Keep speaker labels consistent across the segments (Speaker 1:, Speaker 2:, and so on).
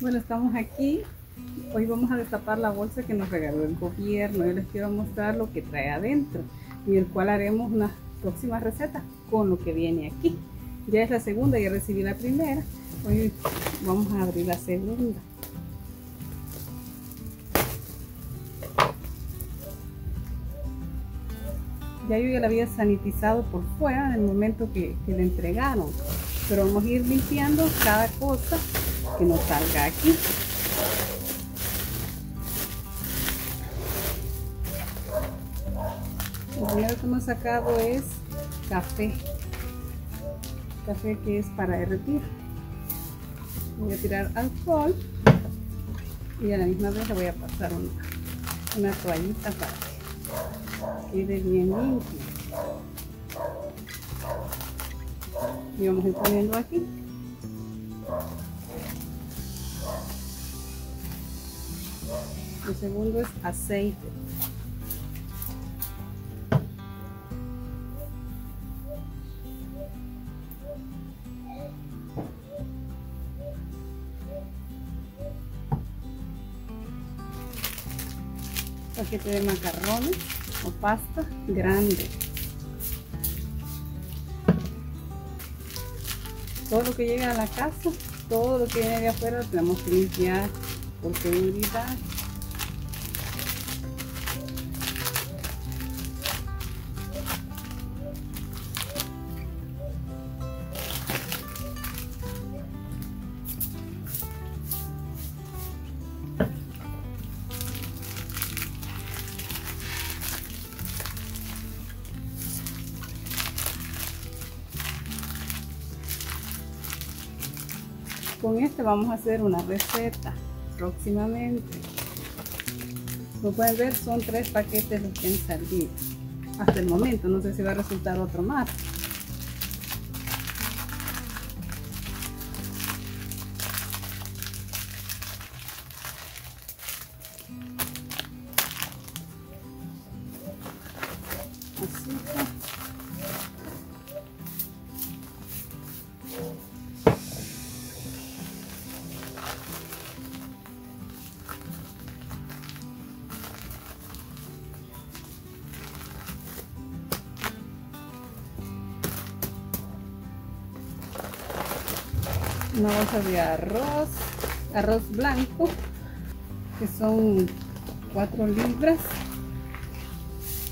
Speaker 1: Bueno, estamos aquí. Hoy vamos a destapar la bolsa que nos regaló el gobierno. Yo les quiero mostrar lo que trae adentro y el cual haremos una próxima receta con lo que viene aquí. Ya es la segunda, ya recibí la primera. Hoy vamos a abrir la segunda. Ya yo ya la había sanitizado por fuera en el momento que, la entregaron. Pero vamos a ir limpiando cada cosa que nos salga aquí. Lo primero que hemos sacado es café. Café que es para derretir. Voy a tirar alcohol y a la misma vez le voy a pasar una, una toallita para que quede bien limpio. Y vamos a ir aquí. El segundo es aceite. paquete de macarrones o pasta grande. Todo lo que llega a la casa, todo lo que viene de afuera lo tenemos que limpiar por seguridad. con este vamos a hacer una receta próximamente. Como pueden ver son tres paquetes los que han salido. Hasta el momento no sé si va a resultar otro más una bolsa de arroz, arroz blanco, que son 4 libras.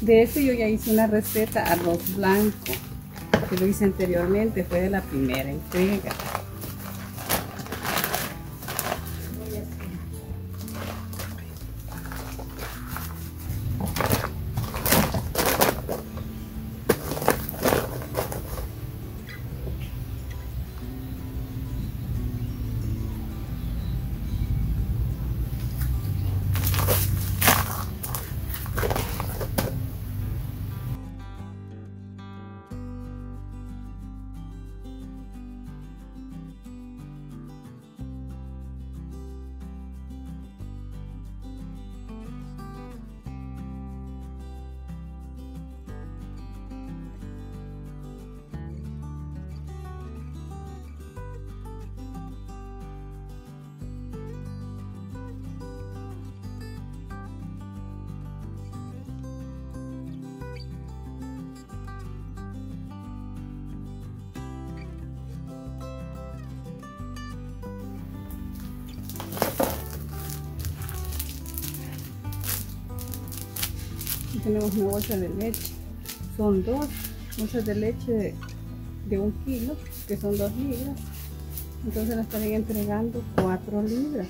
Speaker 1: De este yo ya hice una receta arroz blanco, que lo hice anteriormente, fue de la primera entrega. Tenemos una bolsa de leche. Son dos bolsas de leche de, un kilo, que son dos libras. Entonces la estaría entregando cuatro libras.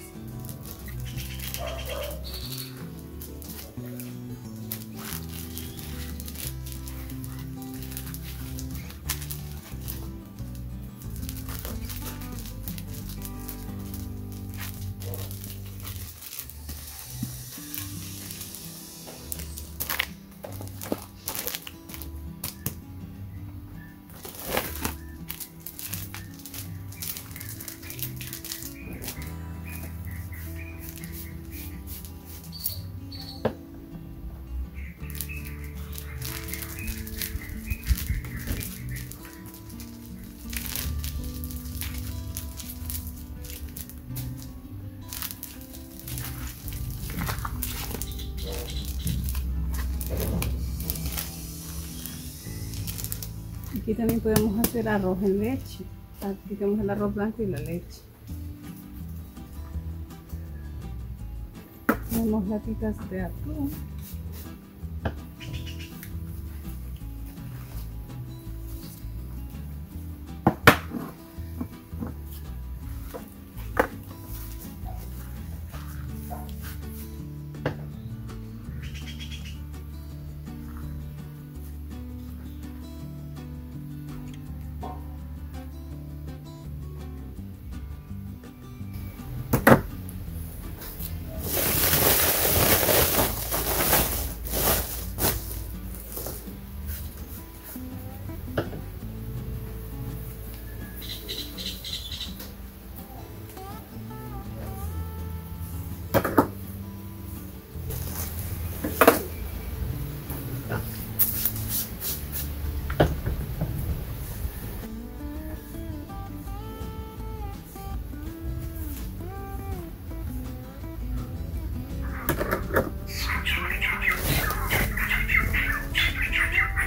Speaker 1: Aquí también podemos hacer arroz en leche. Aquí tenemos el arroz blanco y la leche. Tenemos latitas de atún.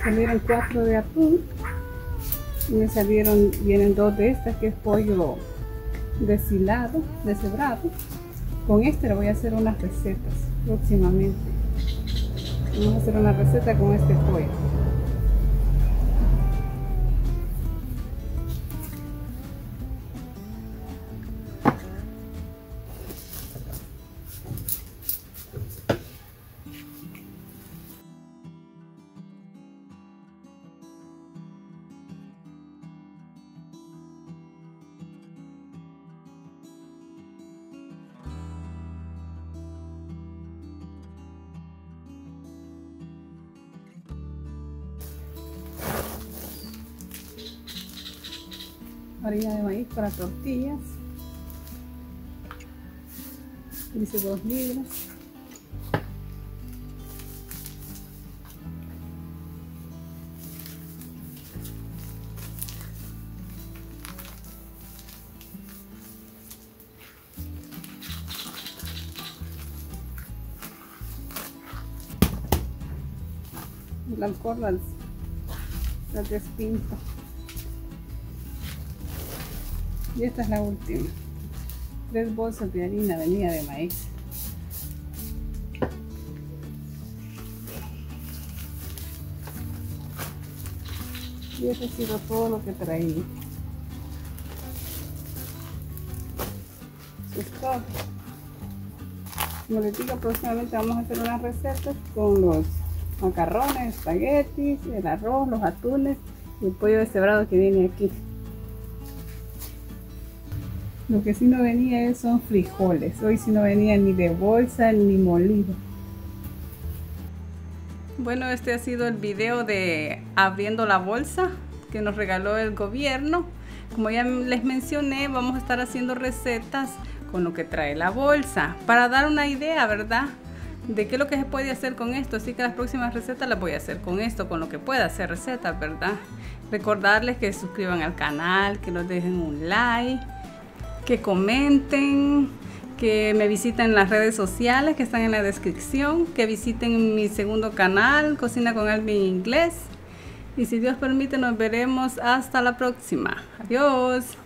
Speaker 1: Salieron cuatro de atún me salieron, vienen dos de estas que es pollo deshilado, deshebrado. Con este le voy a hacer unas recetas próximamente. Vamos a hacer una receta con este pollo. Harina de maíz para tortillas. Dice 2 libras. El alcohol las, las despinto. Y esta es la última. Tres bolsas de harina venía de maíz. Y eso ha sido todo lo que traí. Eso. Como les digo, próximamente vamos a hacer unas recetas con los macarrones, espaguetis, el arroz, los atunes y el pollo deshebrado que viene aquí. Lo que sí no venía son frijoles. Hoy sí no venía ni de bolsa ni molido. Bueno, este ha sido el video de abriendo la bolsa que nos regaló el gobierno. Como ya les mencioné, vamos a estar haciendo recetas con lo que trae la bolsa para dar una idea, ¿verdad? De qué es lo que se puede hacer con esto. Así que las próximas recetas las voy a hacer con esto, con lo que pueda hacer recetas, ¿verdad? Recordarles que suscriban al canal, que nos dejen un like que comenten, que me visiten en las redes sociales que están en la descripción, que visiten mi segundo canal, Cocina con Alvin Inglés. Y si Dios permite, nos veremos hasta la próxima. Adiós.